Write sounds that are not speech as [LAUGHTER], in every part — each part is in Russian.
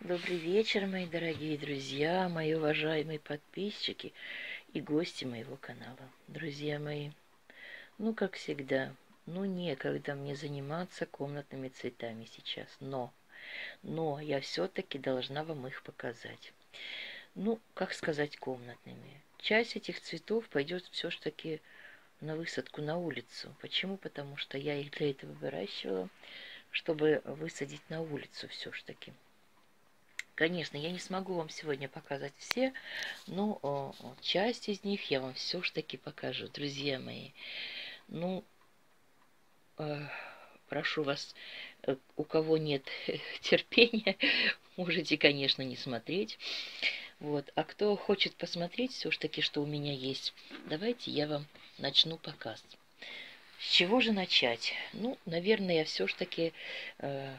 Добрый вечер, мои дорогие друзья, мои уважаемые подписчики и гости моего канала. Друзья мои, ну, как всегда, ну, некогда мне заниматься комнатными цветами сейчас, но, но я все-таки должна вам их показать. Ну, как сказать, комнатными. Часть этих цветов пойдет все-таки на высадку на улицу. Почему? Потому что я их для этого выращивала, чтобы высадить на улицу все-таки. Конечно, я не смогу вам сегодня показать все, но о, часть из них я вам все ж таки покажу, друзья мои. Ну, э, прошу вас, э, у кого нет [LAUGHS] терпения, [LAUGHS] можете, конечно, не смотреть. Вот. А кто хочет посмотреть все ж таки, что у меня есть, давайте я вам начну показ. С чего же начать? Ну, наверное, я все ж таки э,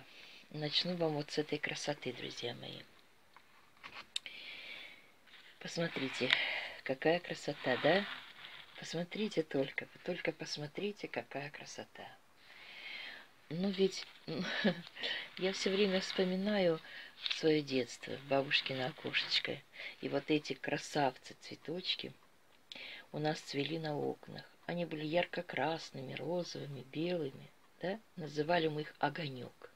начну вам вот с этой красоты, друзья мои. Посмотрите, какая красота, да? Посмотрите только, только посмотрите, какая красота. Ну ведь [LAUGHS] я все время вспоминаю свое детство, бабушкино окошечко. И вот эти красавцы-цветочки у нас цвели на окнах. Они были ярко-красными, розовыми, белыми, да? Называли мы их огонек.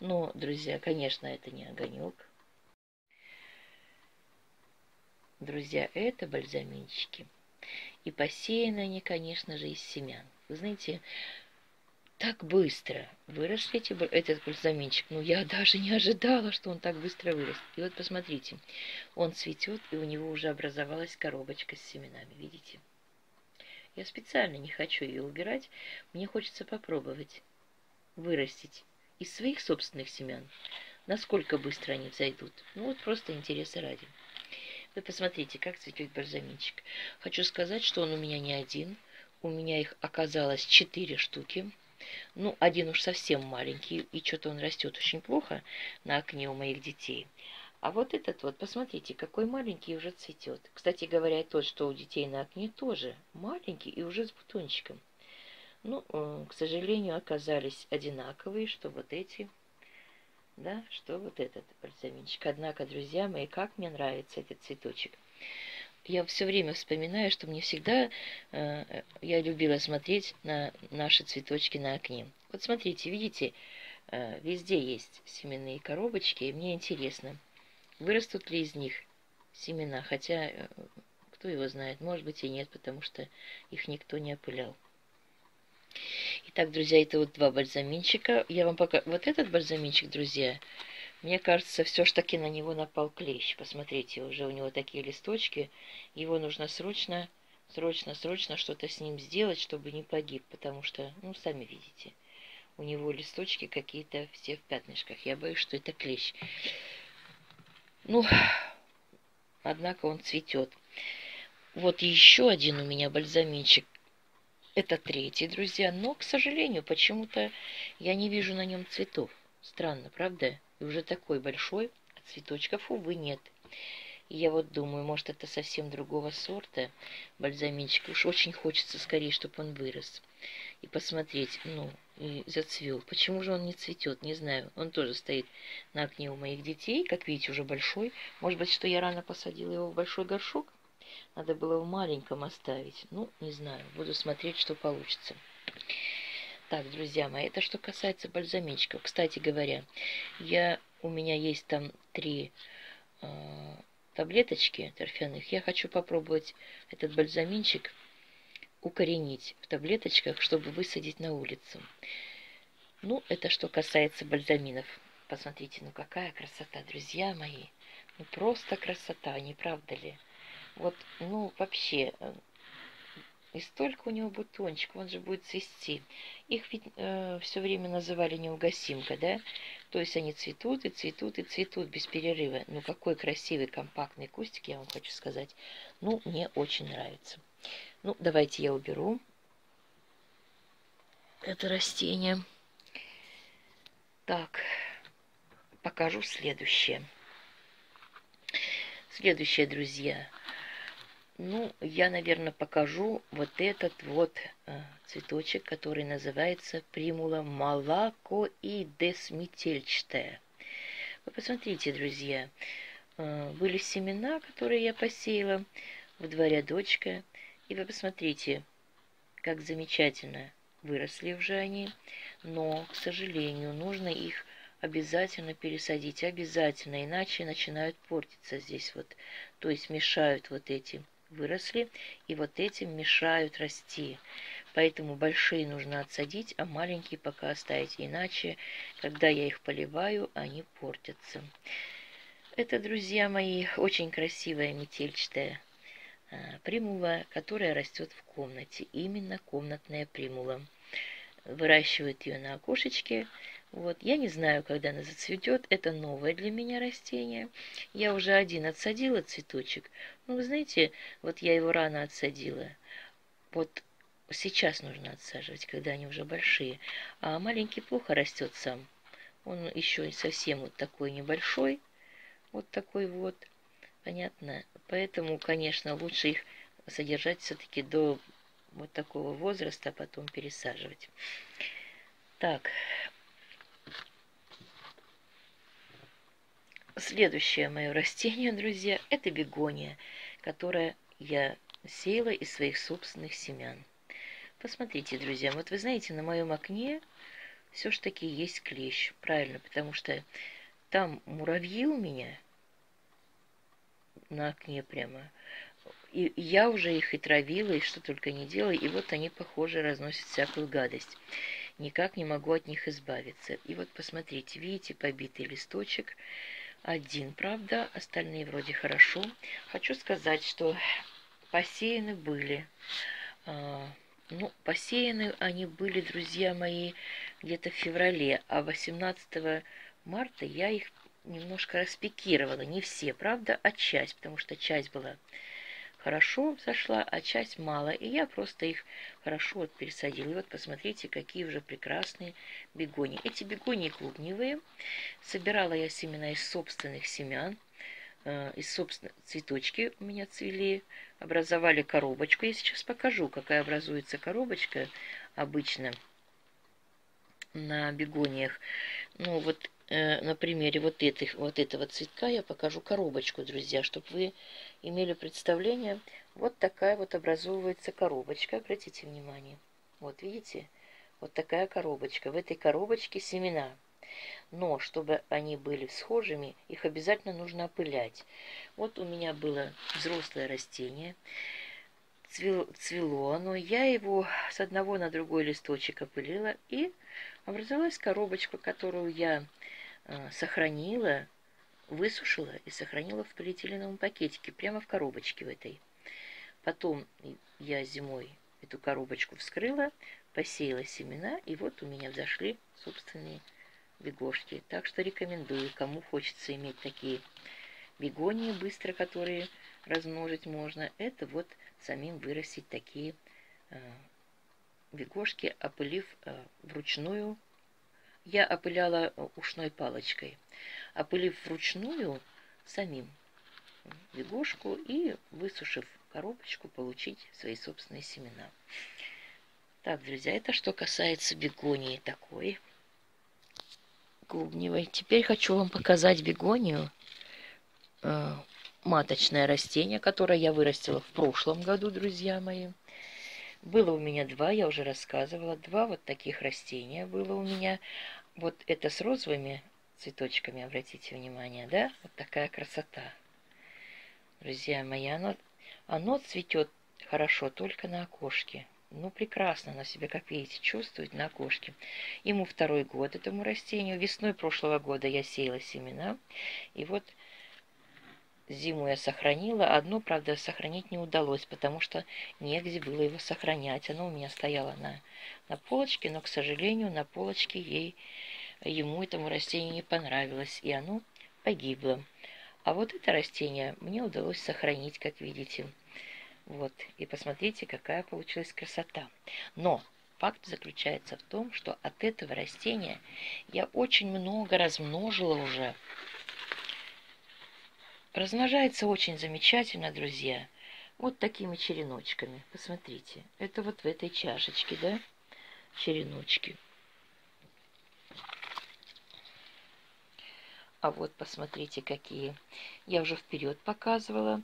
Но, друзья, конечно, это не огонек. Друзья, это бальзаминчики. И посеяны они, конечно же, из семян. Вы знаете, так быстро выросли эти, этот бальзаминчик. Ну, я даже не ожидала, что он так быстро вырос. И вот посмотрите, он цветет, и у него уже образовалась коробочка с семенами. Видите? Я специально не хочу ее убирать. Мне хочется попробовать вырастить из своих собственных семян, насколько быстро они взойдут. Ну вот просто интереса ради. Вы посмотрите, как цветет бальзаминчик. Хочу сказать, что он у меня не один. У меня их оказалось четыре штуки. Ну, один уж совсем маленький, и что-то он растет очень плохо на окне у моих детей. А вот этот вот, посмотрите, какой маленький уже цветет. Кстати говоря, тот, что у детей на окне, тоже маленький и уже с бутончиком. Ну, э, к сожалению, оказались одинаковые, что вот эти, да, что вот этот бальзаминчик. Однако, друзья мои, как мне нравится этот цветочек. Я все время вспоминаю, что мне всегда, э, я любила смотреть на наши цветочки на окне. Вот смотрите, видите, э, везде есть семенные коробочки, и мне интересно, вырастут ли из них семена, хотя, э, кто его знает, может быть и нет, потому что их никто не опылял. Итак, друзья, это вот два бальзаминчика. Я вам пока... Вот этот бальзаминчик, друзья, мне кажется, все ж таки на него напал клещ. Посмотрите, уже у него такие листочки. Его нужно срочно, срочно, срочно что-то с ним сделать, чтобы не погиб. Потому что, ну, сами видите, у него листочки какие-то все в пятнышках. Я боюсь, что это клещ. Ну, однако он цветет. Вот еще один у меня бальзаминчик это третий, друзья, но, к сожалению, почему-то я не вижу на нем цветов. Странно, правда? И уже такой большой, а цветочков, увы, нет. И я вот думаю, может, это совсем другого сорта бальзаминчик. Уж очень хочется скорее, чтобы он вырос. И посмотреть, ну, и зацвел. Почему же он не цветет, не знаю. Он тоже стоит на окне у моих детей, как видите, уже большой. Может быть, что я рано посадила его в большой горшок? Надо было в маленьком оставить. Ну, не знаю. Буду смотреть, что получится. Так, друзья мои, это что касается бальзаминчиков. Кстати говоря, я, у меня есть там три э, таблеточки торфяных. Я хочу попробовать этот бальзаминчик укоренить в таблеточках, чтобы высадить на улицу. Ну, это что касается бальзаминов. Посмотрите, ну какая красота, друзья мои. Ну просто красота, не правда ли? Вот, ну, вообще, э, и столько у него бутончиков, он же будет цвести. Их ведь э, все время называли неугасимка, да? То есть они цветут и цветут и цветут без перерыва. Ну, какой красивый компактный кустик, я вам хочу сказать. Ну, мне очень нравится. Ну, давайте я уберу это растение. Так, покажу следующее. Следующее, друзья – ну, я, наверное, покажу вот этот вот э, цветочек, который называется примула малако и десметельчатая. Вы посмотрите, друзья, э, были семена, которые я посеяла в два рядочка. И вы посмотрите, как замечательно выросли уже они. Но, к сожалению, нужно их обязательно пересадить, обязательно, иначе начинают портиться здесь вот. То есть мешают вот эти выросли, и вот этим мешают расти. Поэтому большие нужно отсадить, а маленькие пока оставить. Иначе, когда я их поливаю, они портятся. Это, друзья мои, очень красивая метельчатая а, примула, которая растет в комнате. Именно комнатная примула. Выращивают ее на окошечке. Вот. Я не знаю, когда она зацветет. Это новое для меня растение. Я уже один отсадила цветочек. Ну, вы знаете, вот я его рано отсадила. Вот сейчас нужно отсаживать, когда они уже большие. А маленький плохо растет сам. Он еще совсем вот такой небольшой. Вот такой вот. Понятно? Поэтому, конечно, лучше их содержать все-таки до вот такого возраста, а потом пересаживать. Так. Следующее мое растение, друзья, это бегония, которое я сеяла из своих собственных семян. Посмотрите, друзья, вот вы знаете, на моем окне все ж таки есть клещ. Правильно, потому что там муравьи у меня на окне прямо. И я уже их и травила, и что только не делала, и вот они, похоже, разносят всякую гадость. Никак не могу от них избавиться. И вот посмотрите, видите, побитый листочек. Один, правда, остальные вроде хорошо. Хочу сказать, что посеяны были а, ну, посеяны они были, друзья мои, где-то в феврале, а 18 марта я их немножко распекировала. Не все, правда, а часть, потому что часть была хорошо взошла, а часть мало. И я просто их хорошо вот пересадила. И вот посмотрите, какие уже прекрасные бегонии. Эти бегонии клубневые. Собирала я семена из собственных семян. Э, из собственных цветочки у меня цвели, образовали коробочку. Я сейчас покажу, какая образуется коробочка обычно на бегониях. Ну, вот на примере вот, этих, вот этого цветка я покажу коробочку, друзья, чтобы вы имели представление. Вот такая вот образовывается коробочка, обратите внимание. Вот видите, вот такая коробочка. В этой коробочке семена – но чтобы они были схожими, их обязательно нужно опылять. Вот у меня было взрослое растение, цвело, цвело оно, я его с одного на другой листочек опылила, и образовалась коробочка, которую я э, сохранила, высушила и сохранила в полиэтиленовом пакетике, прямо в коробочке в этой. Потом я зимой эту коробочку вскрыла, посеяла семена, и вот у меня взошли собственные бегошки. Так что рекомендую, кому хочется иметь такие бегонии быстро, которые размножить можно, это вот самим вырастить такие э, бегошки, опылив э, вручную. Я опыляла э, ушной палочкой, опылив вручную самим бегошку и высушив коробочку, получить свои собственные семена. Так, друзья, это что касается бегонии такой клубневой. Теперь хочу вам показать бегонию. Э, маточное растение, которое я вырастила в прошлом году, друзья мои. Было у меня два, я уже рассказывала. Два вот таких растения было у меня. Вот это с розовыми цветочками, обратите внимание, да? Вот такая красота. Друзья мои, оно, оно цветет хорошо только на окошке. Ну, прекрасно она себя, как видите, чувствует на окошке. Ему второй год, этому растению. Весной прошлого года я сеяла семена. И вот зиму я сохранила. Одно, правда, сохранить не удалось, потому что негде было его сохранять. Оно у меня стояло на, на полочке, но, к сожалению, на полочке ей, ему, этому растению не понравилось, и оно погибло. А вот это растение мне удалось сохранить, как видите. Вот, и посмотрите, какая получилась красота. Но факт заключается в том, что от этого растения я очень много размножила уже. Размножается очень замечательно, друзья. Вот такими череночками. Посмотрите, это вот в этой чашечке, да, череночки. А вот посмотрите, какие. Я уже вперед показывала.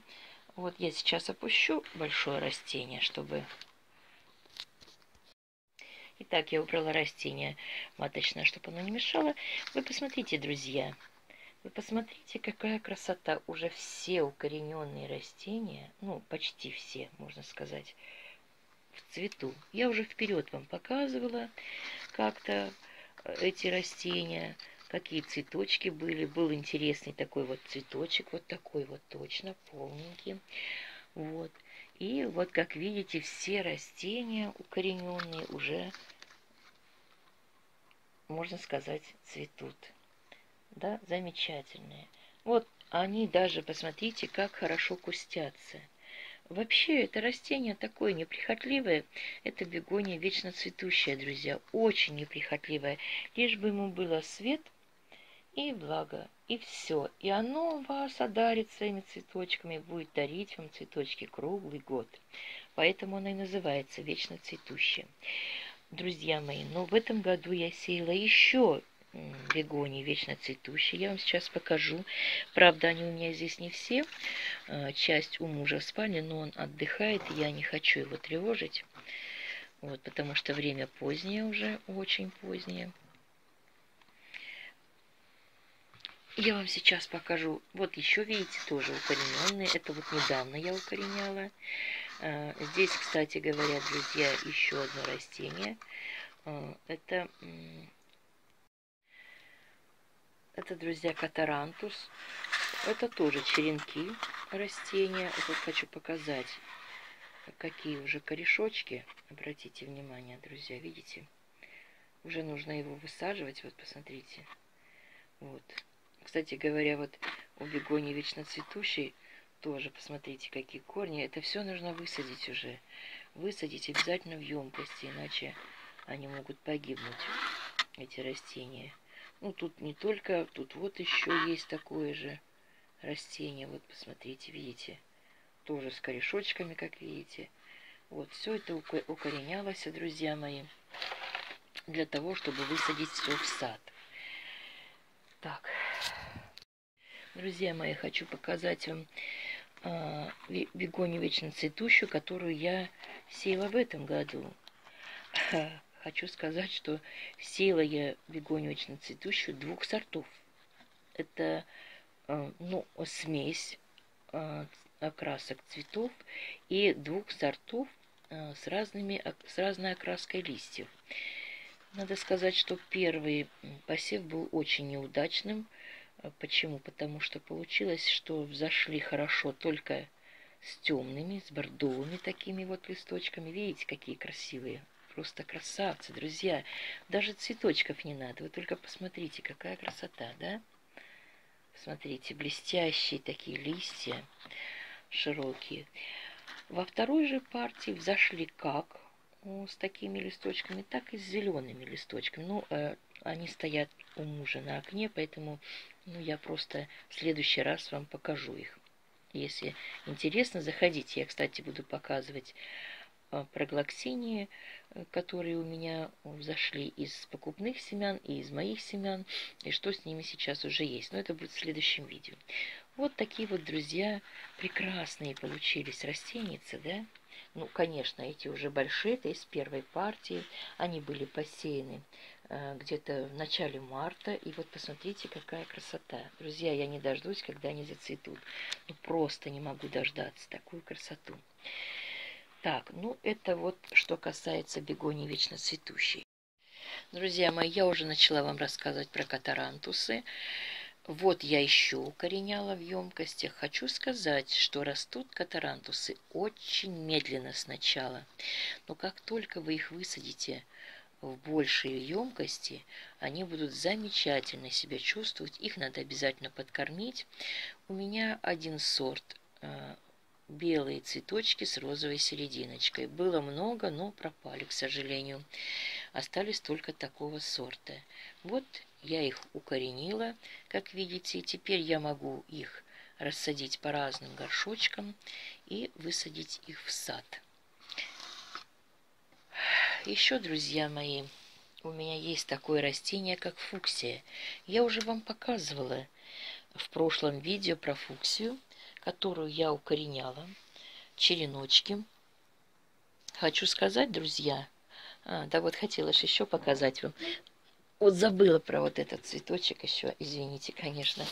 Вот я сейчас опущу большое растение, чтобы... Итак, я убрала растение маточное, чтобы оно не мешало. Вы посмотрите, друзья. Вы посмотрите, какая красота. Уже все укорененные растения, ну, почти все, можно сказать, в цвету. Я уже вперед вам показывала как-то э, эти растения какие цветочки были. Был интересный такой вот цветочек, вот такой вот точно, полненький. Вот. И вот, как видите, все растения укорененные уже, можно сказать, цветут. Да, замечательные. Вот они даже, посмотрите, как хорошо кустятся. Вообще, это растение такое неприхотливое. Это бегония вечно цветущая, друзья. Очень неприхотливое. Лишь бы ему было свет – и благо, и все. И оно вас одарит своими цветочками, будет дарить вам цветочки круглый год. Поэтому оно и называется вечно цветущее. Друзья мои, но в этом году я сеяла еще бегонии вечно цветущие. Я вам сейчас покажу. Правда, они у меня здесь не все. А, часть у мужа в спальне, но он отдыхает, и я не хочу его тревожить. Вот, потому что время позднее уже, очень позднее. Я вам сейчас покажу. Вот еще, видите, тоже укорененные. Это вот недавно я укореняла. А, здесь, кстати говоря, друзья, еще одно растение. А, это, это, друзья, катарантус. Это тоже черенки растения. Вот хочу показать, какие уже корешочки. Обратите внимание, друзья, видите? Уже нужно его высаживать. Вот, посмотрите. Вот. Кстати говоря, вот у бегонии вечно цветущей тоже, посмотрите, какие корни. Это все нужно высадить уже. Высадить обязательно в емкости, иначе они могут погибнуть, эти растения. Ну, тут не только, тут вот еще есть такое же растение. Вот, посмотрите, видите? Тоже с корешочками, как видите. Вот, все это укоренялось, друзья мои, для того, чтобы высадить все в сад. Так, Друзья мои, хочу показать вам э, бегонию вечно цветущую, которую я сеяла в этом году. [LAUGHS] Хочу сказать, что сеяла я бегонию вечно цветущую двух сортов. Это э, ну, смесь э, окрасок цветов и двух сортов э, с, разными, с разной окраской листьев. Надо сказать, что первый посев был очень неудачным – почему? Потому что получилось, что взошли хорошо только с темными, с бордовыми такими вот листочками. Видите, какие красивые? Просто красавцы, друзья. Даже цветочков не надо. Вы только посмотрите, какая красота, да? Смотрите, блестящие такие листья, широкие. Во второй же партии взошли как с такими листочками, так и с зелеными листочками. Ну, э, они стоят у мужа на окне, поэтому ну, я просто в следующий раз вам покажу их. Если интересно, заходите. Я, кстати, буду показывать проглоксинии, э, которые у меня взошли из покупных семян и из моих семян, и что с ними сейчас уже есть. Но это будет в следующем видео. Вот такие вот, друзья, прекрасные получились растеницы, да? Ну, конечно, эти уже большие, это из первой партии. Они были посеяны Э, где-то в начале марта. И вот посмотрите, какая красота. Друзья, я не дождусь, когда они зацветут. Ну, просто не могу дождаться такую красоту. Так, ну это вот что касается бегонии вечно цветущей. Друзья мои, я уже начала вам рассказывать про катарантусы. Вот я еще укореняла в емкостях. Хочу сказать, что растут катарантусы очень медленно сначала. Но как только вы их высадите в большей емкости, они будут замечательно себя чувствовать. Их надо обязательно подкормить. У меня один сорт э, белые цветочки с розовой серединочкой. Было много, но пропали, к сожалению. Остались только такого сорта. Вот я их укоренила, как видите. Теперь я могу их рассадить по разным горшочкам и высадить их в сад. Еще, друзья мои, у меня есть такое растение, как фуксия. Я уже вам показывала в прошлом видео про фуксию, которую я укореняла, череночки. Хочу сказать, друзья, а, да вот хотела же еще показать вам. Вот забыла про вот этот цветочек еще, извините, конечно.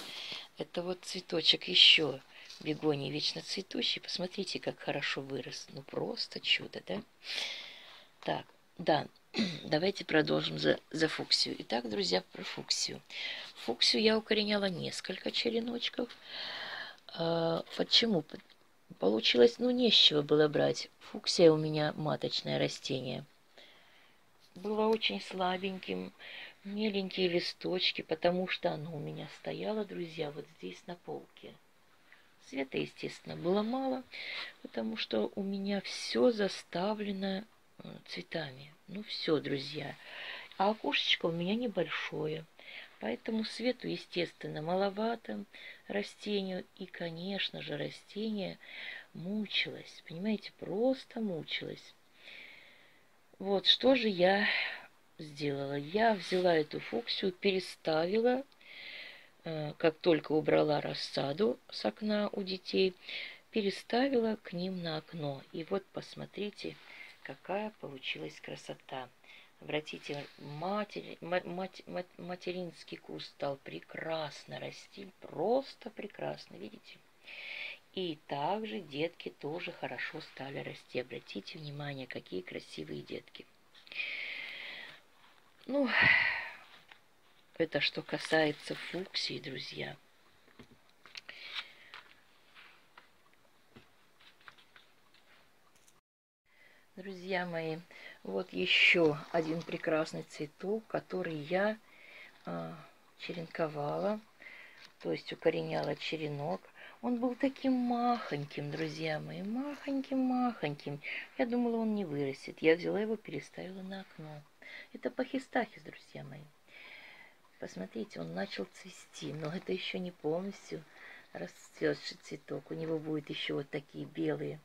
Это вот цветочек еще бегоний вечно цветущий. Посмотрите, как хорошо вырос. Ну, просто чудо, да? Так, да, [CLEARS THROAT] давайте продолжим за, за фуксию. Итак, друзья, про фуксию. Фуксию я укореняла несколько череночков. А, почему? Получилось, ну, не с чего было брать. Фуксия у меня маточное растение. Было очень слабеньким, меленькие листочки, потому что оно у меня стояло, друзья, вот здесь на полке. Света, естественно, было мало, потому что у меня все заставлено э, цветами. Ну, все, друзья. А окошечко у меня небольшое. Поэтому свету, естественно, маловато растению. И, конечно же, растение мучилось. Понимаете, просто мучилось. Вот, что же я сделала? Я взяла эту фуксию, переставила Э, как только убрала рассаду с окна у детей, переставила к ним на окно. И вот посмотрите, какая получилась красота. Обратите, матери, мать, мать, материнский куст стал прекрасно расти, просто прекрасно, видите? И также детки тоже хорошо стали расти. Обратите внимание, какие красивые детки. Ну, это что касается фуксии, друзья. Друзья мои, вот еще один прекрасный цветок, который я э, черенковала, то есть укореняла черенок. Он был таким махоньким, друзья мои, махоньким-махоньким. Я думала, он не вырастет. Я взяла его, переставила на окно. Это пахистахис, друзья мои. Посмотрите, он начал цвести, но это еще не полностью расцветший цветок. У него будет еще вот такие белые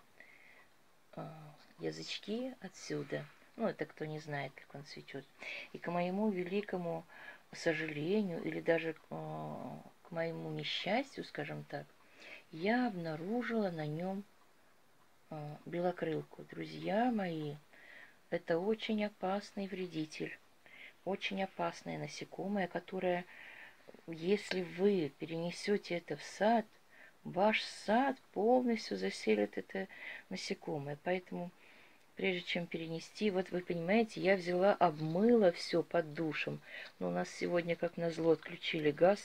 а, язычки отсюда. Ну, это кто не знает, как он цветет. И к моему великому сожалению, или даже а, к моему несчастью, скажем так, я обнаружила на нем а, белокрылку. Друзья мои, это очень опасный вредитель очень опасное насекомое, которое, если вы перенесете это в сад, ваш сад полностью заселит это насекомое. Поэтому, прежде чем перенести, вот вы понимаете, я взяла, обмыла все под душем. Но у нас сегодня, как назло, отключили газ,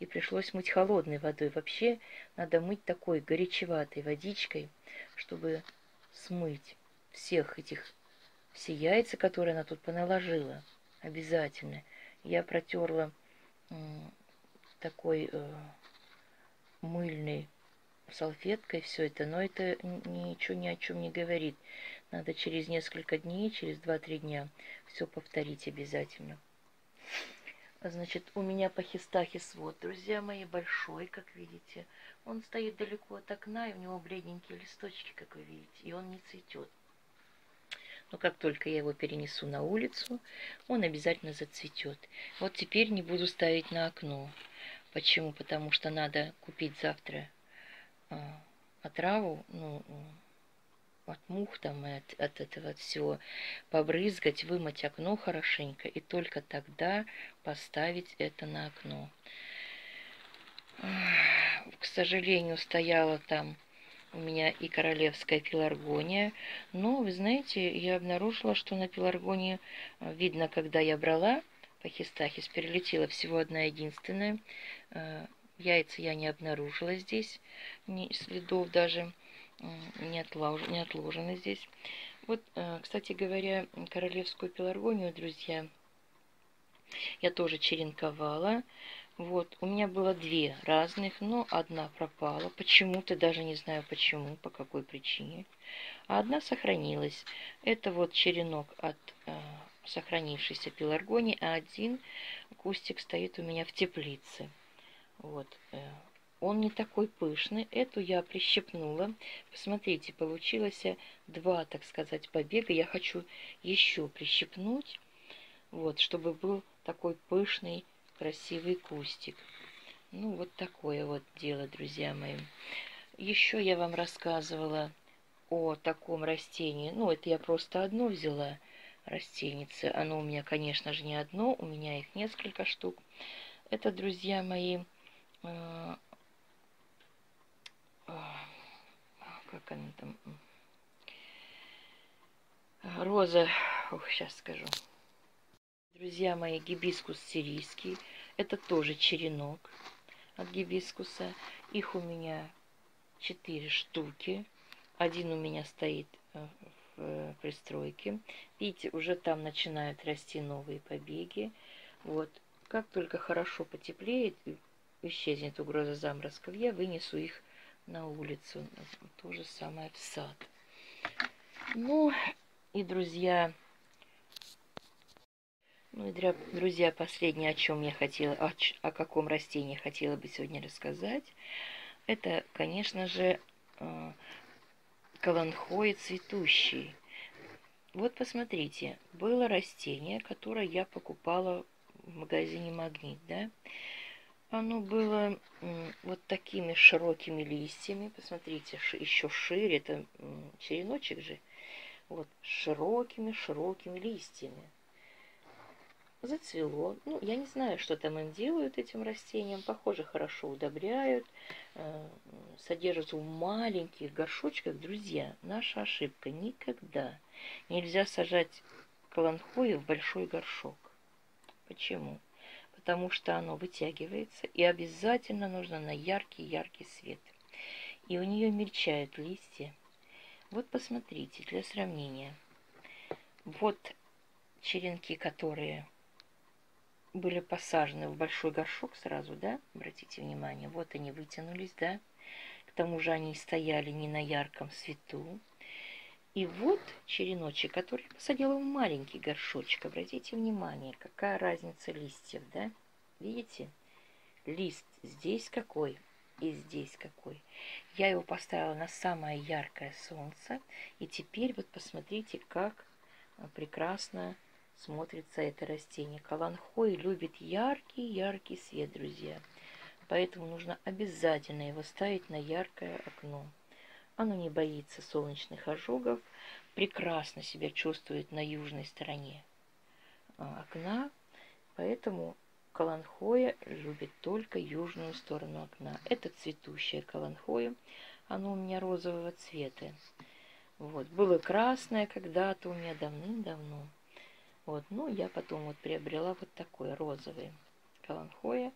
и пришлось мыть холодной водой. Вообще надо мыть такой горячеватой водичкой, чтобы смыть всех этих все яйца, которые она тут поналожила обязательно. Я протерла такой э, мыльной салфеткой все это, но это ничего ни о чем не говорит. Надо через несколько дней, через 2-3 дня все повторить обязательно. Значит, у меня пахистахис, вот, друзья мои, большой, как видите. Он стоит далеко от окна, и у него бледненькие листочки, как вы видите, и он не цветет. Но как только я его перенесу на улицу, он обязательно зацветет. Вот теперь не буду ставить на окно. Почему? Потому что надо купить завтра а, отраву, ну, от мух там и от, от этого всего побрызгать, вымыть окно хорошенько, и только тогда поставить это на окно. К сожалению, стояла там у меня и королевская пеларгония. Но, вы знаете, я обнаружила, что на пеларгонии, э, видно, когда я брала пахистахис, перелетела всего одна единственная. Э, яйца я не обнаружила здесь, ни следов даже не, отлож, не отложены здесь. Вот, э, кстати говоря, королевскую пеларгонию, друзья, я тоже черенковала. Вот, у меня было две разных, но одна пропала. Почему-то, даже не знаю почему, по какой причине. А одна сохранилась. Это вот черенок от э, сохранившейся пеларгонии, а один кустик стоит у меня в теплице. Вот, э, он не такой пышный. Эту я прищепнула. Посмотрите, получилось два, так сказать, побега. Я хочу еще прищепнуть Вот, чтобы был такой пышный, красивый кустик. Ну, вот такое вот дело, друзья мои. Еще я вам рассказывала о таком растении. Ну, это я просто одно взяла растенице. Оно у меня, конечно же, не одно, у меня их несколько штук. Это, друзья мои, э, как она там, роза, ох, сейчас скажу. Друзья мои, гибискус сирийский. Это тоже черенок от гибискуса. Их у меня четыре штуки. Один у меня стоит э, в э, пристройке. Видите, уже там начинают расти новые побеги. Вот. Как только хорошо потеплеет, исчезнет угроза заморозков, я вынесу их на улицу. То же самое в сад. Ну, и, друзья, ну и, друзья, последнее, о чем я хотела, о, о каком растении хотела бы сегодня рассказать, это, конечно же, э, цветущий. Вот посмотрите, было растение, которое я покупала в магазине Магнит, да? Оно было вот такими широкими листьями. Посмотрите, еще шире, это череночек же. Вот широкими-широкими листьями зацвело. Ну, я не знаю, что там им делают этим растениям. Похоже, хорошо удобряют. Э, содержатся в маленьких горшочках. Друзья, наша ошибка. Никогда нельзя сажать каланхою в большой горшок. Почему? Потому что оно вытягивается, и обязательно нужно на яркий-яркий свет. И у нее мельчают листья. Вот посмотрите, для сравнения. Вот черенки, которые были посажены в большой горшок сразу, да, обратите внимание, вот они вытянулись, да, к тому же они стояли не на ярком свету. И вот череночек, который я посадила в маленький горшочек, обратите внимание, какая разница листьев, да, видите, лист здесь какой и здесь какой. Я его поставила на самое яркое солнце, и теперь вот посмотрите, как прекрасно смотрится это растение. Каланхой любит яркий-яркий свет, друзья. Поэтому нужно обязательно его ставить на яркое окно. Оно не боится солнечных ожогов, прекрасно себя чувствует на южной стороне а, окна, поэтому каланхоя любит только южную сторону окна. Это цветущая каланхоя, оно у меня розового цвета. Вот, было красное когда-то у меня давным-давно. Вот, ну, я потом вот приобрела вот такой розовый каланхоя.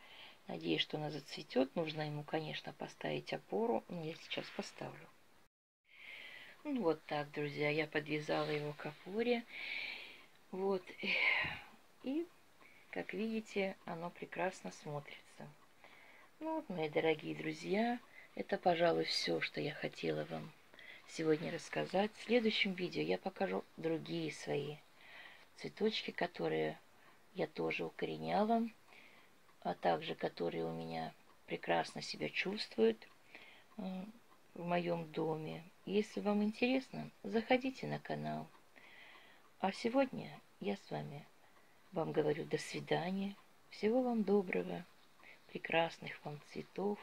Надеюсь, что она зацветет. Нужно ему, конечно, поставить опору. Но я сейчас поставлю. Ну, вот так, друзья, я подвязала его к опоре. Вот. И, как видите, оно прекрасно смотрится. Ну вот, мои дорогие друзья, это, пожалуй, все, что я хотела вам сегодня рассказать. В следующем видео я покажу другие свои цветочки, которые я тоже укореняла, а также которые у меня прекрасно себя чувствуют в моем доме. Если вам интересно, заходите на канал. А сегодня я с вами вам говорю до свидания. Всего вам доброго, прекрасных вам цветов,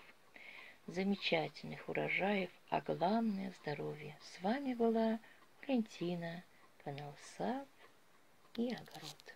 замечательных урожаев, а главное здоровья. С вами была Валентина, канал Сад и огород.